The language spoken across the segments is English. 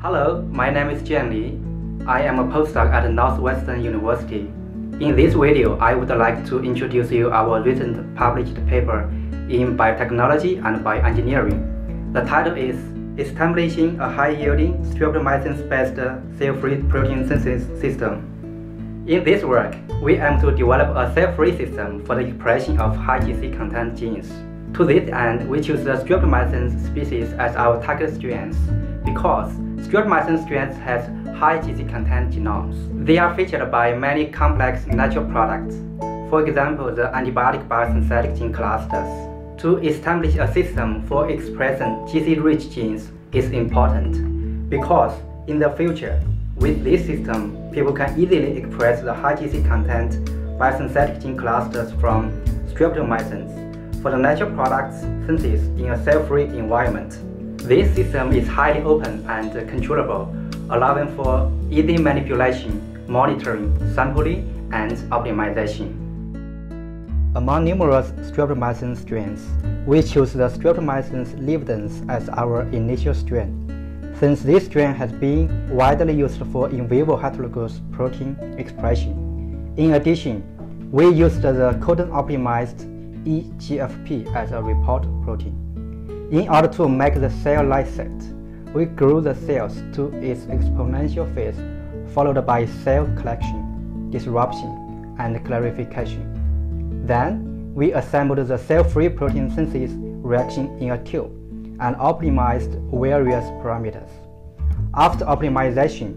Hello, my name is Jian Li. I am a postdoc at Northwestern University. In this video, I would like to introduce you our recent published paper in biotechnology and bioengineering. The title is Establishing a High-Yielding Streptomycin-Based Cell-Free Protein Synthesis System. In this work, we aim to develop a cell-free system for the expression of high GC content genes. To this end, we choose the streptomycin species as our target strains because streptomycin strains has high GC content genomes. They are featured by many complex natural products, for example, the antibiotic biosynthetic gene clusters. To establish a system for expressing GC-rich genes is important because in the future, with this system, people can easily express the high GC content biosynthetic gene clusters from streptomycins for the natural products synthesis in a cell-free environment. This system is highly open and controllable, allowing for easy manipulation, monitoring, sampling, and optimization. Among numerous streptomycin strains, we choose the streptomycin levedens as our initial strain since this strain has been widely used for in vivo heterologous protein expression. In addition, we used the codon-optimized EGFP as a report protein. In order to make the cell lyset, we grew the cells to its exponential phase, followed by cell collection, disruption, and clarification. Then, we assembled the cell-free protein synthesis reaction in a tube and optimized various parameters. After optimization,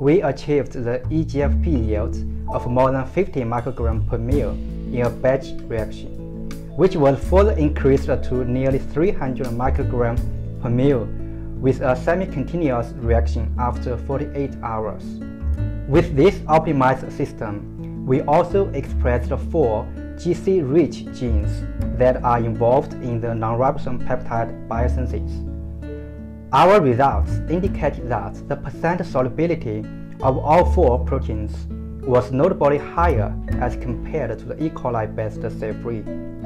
we achieved the EGFP yield of more than 50 microgram per mil in a batch reaction, which was further increased to nearly 300 microgram per mil with a semi-continuous reaction after 48 hours. With this optimized system, we also expressed four GC-rich genes that are involved in the non-ribosome peptide biosynthesis. Our results indicate that the percent solubility of all four proteins was notably higher as compared to the E. coli-based cell-free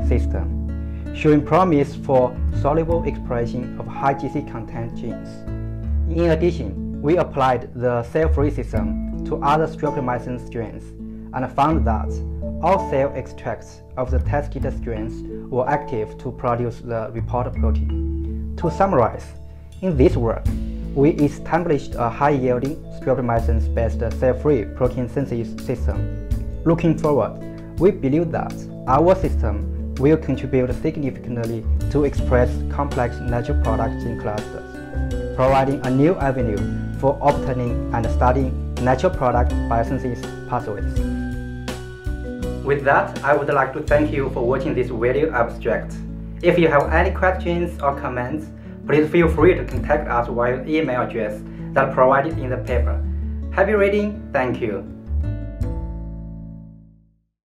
system, showing promise for soluble expression of high GC content genes. In addition, we applied the cell-free system to other streptomycin strains and found that all cell extracts of the tested strains were active to produce the reporter protein. To summarize, in this work, we established a high-yielding streptomycin-based cell-free protein synthesis system. Looking forward, we believe that our system will contribute significantly to express complex natural products in clusters, providing a new avenue for obtaining and studying natural product biosynthesis pathways. With that, I would like to thank you for watching this video abstract. If you have any questions or comments, please feel free to contact us via email address that provided in the paper. Happy reading, thank you.